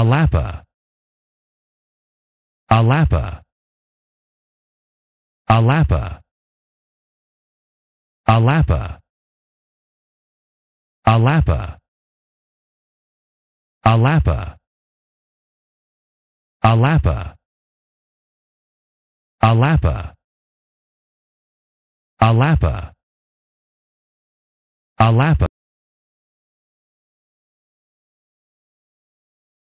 Alapa. Alapa. Alapa. Alapa. Alapa. Alapa. Alapa. Alapa. Alapa. Alapa.